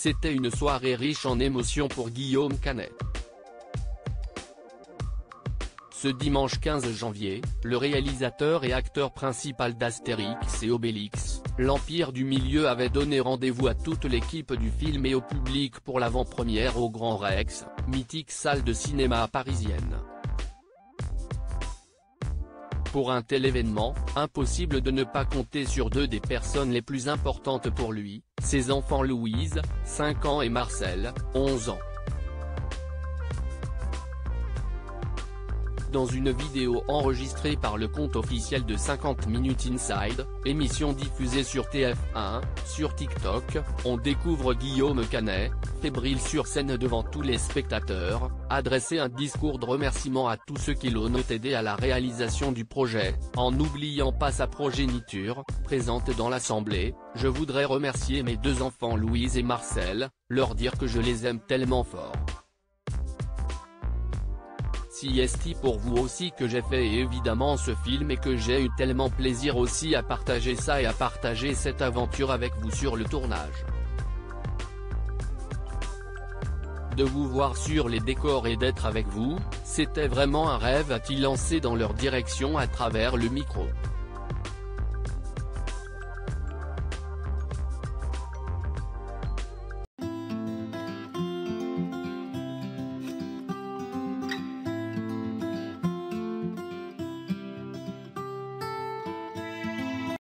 c'était une soirée riche en émotions pour Guillaume Canet. Ce dimanche 15 janvier, le réalisateur et acteur principal d'Astérix et Obélix, l'Empire du Milieu avait donné rendez-vous à toute l'équipe du film et au public pour l'avant-première au Grand Rex, mythique salle de cinéma parisienne. Pour un tel événement, impossible de ne pas compter sur deux des personnes les plus importantes pour lui, ses enfants Louise, 5 ans et Marcel, 11 ans. Dans une vidéo enregistrée par le compte officiel de 50 Minutes Inside, émission diffusée sur TF1, sur TikTok, on découvre Guillaume Canet, fébrile sur scène devant tous les spectateurs, adresser un discours de remerciement à tous ceux qui l'ont aidé à la réalisation du projet, en n'oubliant pas sa progéniture, présente dans l'Assemblée, je voudrais remercier mes deux enfants Louise et Marcel, leur dire que je les aime tellement fort. Si est pour vous aussi que j'ai fait évidemment ce film et que j'ai eu tellement plaisir aussi à partager ça et à partager cette aventure avec vous sur le tournage. De vous voir sur les décors et d'être avec vous, c'était vraiment un rêve a-t-il lancé dans leur direction à travers le micro.